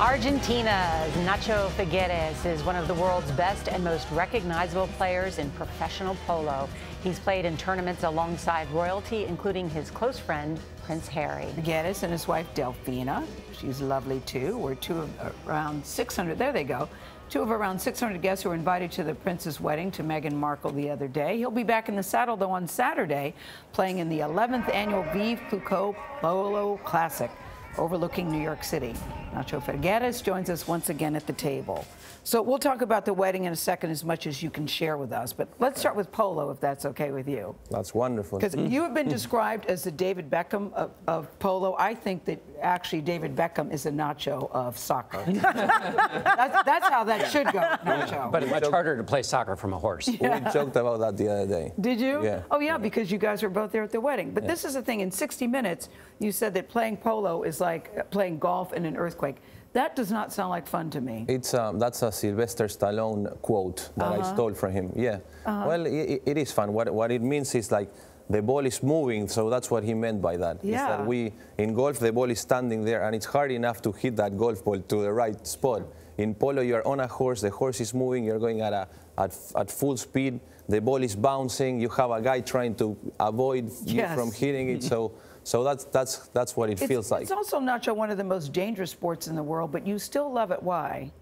Argentina's Nacho Figueras is one of the world's best and most recognizable players in professional polo. He's played in tournaments alongside royalty, including his close friend, Prince Harry. Figueras and his wife, Delfina. She's lovely, too. We're two of around 600. There they go. Two of around 600 guests who were invited to the prince's wedding to Meghan Markle the other day. He'll be back in the saddle, though, on Saturday, playing in the 11th annual Veuve Clicquot Polo Classic overlooking New York City. Nacho Figueras joins us once again at the table. So we'll talk about the wedding in a second as much as you can share with us. But let's start with polo, if that's okay with you. That's wonderful. Because you have been described as the David Beckham of, of, polo. I think that actually David Beckham is a Nacho of soccer. that's, that's, how that should go, Nacho. But it's much harder to play soccer from a horse. Yeah. We joked about that the other day. Did you? Yeah. Oh, yeah, because you guys were both there at the wedding. But yeah. this is the thing. In 60 Minutes, you said that playing polo is like playing golf in an earthquake. That does not sound like fun to me. It's um, that's a Sylvester Stallone quote that uh -huh. I uh-huh. stole from him. Yeah. Uh -huh. Well, it, it is fun. What what it means is like the ball is moving, so that's what he meant by that. Yeah. Is that we in golf the ball is standing there and it's hard enough to hit that golf ball to the right spot. In polo, you're on a horse, the horse is moving, you're going at a at, at full speed, the ball is bouncing, you have a guy trying to avoid yes. you from hitting it. So so that's, that's, that's what it it's, feels like. It's also, Nacho, one of the most dangerous sports in the world, but you still love it. Why?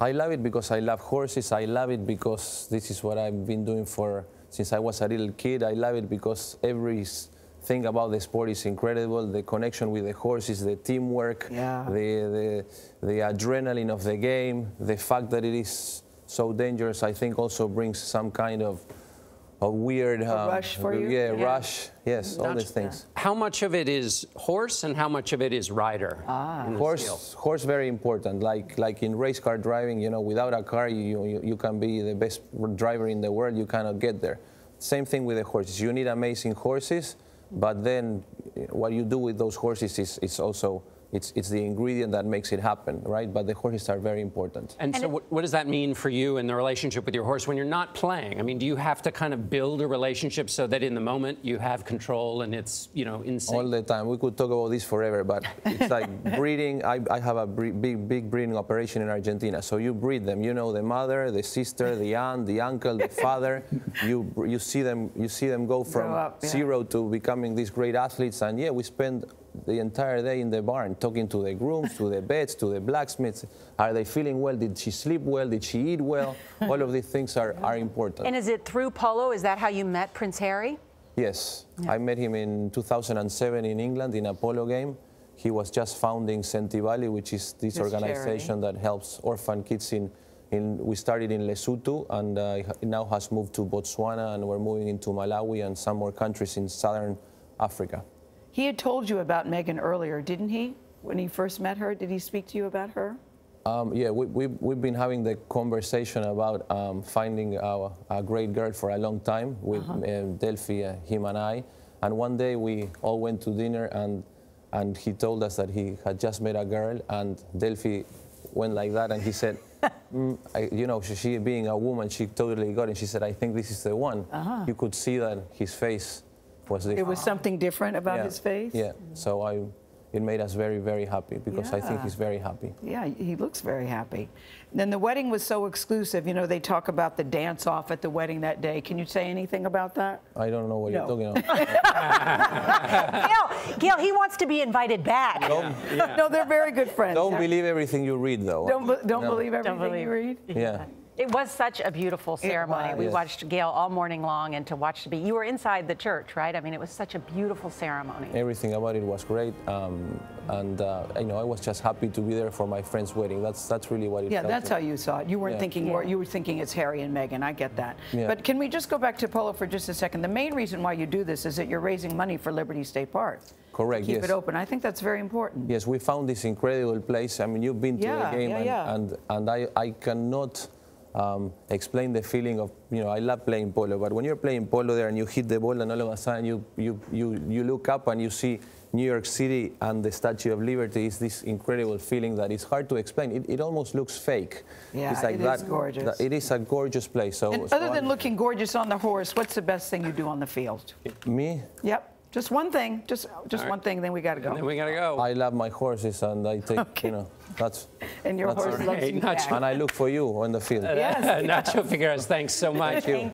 I love it because I love horses. I love it because this is what I've been doing for since I was a little kid. I love it because every thing about the sport is incredible. The connection with the horses, the teamwork, yeah. the, the, the adrenaline of the game, the fact that it is so dangerous, I think also brings some kind of a weird a um, rush for you. Yeah, yeah, rush. Yes, all these things. How much of it is horse and how much of it is rider? Ah, horse. Horse very important. Like like in race car driving, you know, without a car, you, you you can be the best driver in the world. You cannot get there. Same thing with the horses. You need amazing horses, but then what you do with those horses is is also it's, it's the ingredient that makes it happen, right? But the horses are very important. And, and so what, what, does that mean for you in the relationship with your horse when you're not playing? I mean, do you have to kind of build a relationship so that in the moment you have control and it's, you know, insane? All the time. We could talk about this forever, but it's like breeding. I, I have a big, big breeding operation in Argentina. So you breed them. You know the mother, the sister, the aunt, the uncle, the father. you, you, see them, you see them go from up, yeah. zero to becoming these great athletes. And yeah, we spend the entire day in the barn, talking to the grooms, to the beds, to the blacksmiths. Are they feeling well? Did she sleep well? Did she eat well? All of these things are, are important. And is it through polo? Is that how you met Prince Harry? Yes. Yeah. I met him in 2007 in England in a polo game. He was just founding Sentebale, which is this, this organization charity. that helps orphan kids in, in, we started in Lesotho and uh, it now has moved to Botswana and we're moving into Malawi and some more countries in southern Africa. He had told you about Meghan earlier, didn't he? When he first met her, did he speak to you about her? Um, yeah, we, we, we've been having the conversation about um, finding a, a, great girl for a long time with uh -huh. uh, Delphi, uh, him and I. And one day we all went to dinner and, and he told us that he had just met a girl and Delphi went like that and he said, mm, I, you know, she, she, being a woman, she totally got it. She said, I think this is the one. -huh. You could see that his face was different. It was something different about yeah. his face? Yeah. So I, it made us very, very happy because yeah. I think he's very happy. Yeah, he looks very happy. Then the wedding was so exclusive. You know, they talk about the dance off at the wedding that day. Can you say anything about that? I don't know what no. you're talking about. Gayle, Gayle, he wants to be invited back. Yeah. No, they're very good friends. Don't believe everything you read, though. Don't, don't no. believe everything don't believe. you read? Yeah. It was such a beautiful ceremony. We yes. watched Gayle all morning long and to watch the be. You were inside the church, right? I mean, it was such a beautiful ceremony. Everything about it was great. Um, and, uh, you know, I was just happy to be there for my friend's wedding. That's that's really what it Yeah, that's how you saw it. You weren't yeah. thinking, yeah. you were thinking it's Harry and Meghan. I get that. Yeah. But can we just go back to Polo for just a second? The main reason why you do this is that you're raising money for Liberty State Park. Correct, keep yes. it open. I think that's very important. Yes, we found this incredible place. I mean, you've been to the game, and, and, and I, I cannot um, explain the feeling of, you know, I love playing polo, but when you're playing polo there and you hit the ball and all of a sudden you, you, you, you look up and you see New York City and the Statue of Liberty is this incredible feeling that is hard to explain. It, it almost looks fake. Yeah, it's like it that, is gorgeous. That, it is a gorgeous place. So, and so other than I'm, looking gorgeous on the horse, what's the best thing you do on the field? Me? Yep. Just one thing, just just right. one thing, then we got to go. And then we got to go. I love my horses, and I take, okay. you know. That's And your that's horse all loves right. you Not back. and I look for you on the field. Yes. Nacho Figueras, thanks so much. Thank you.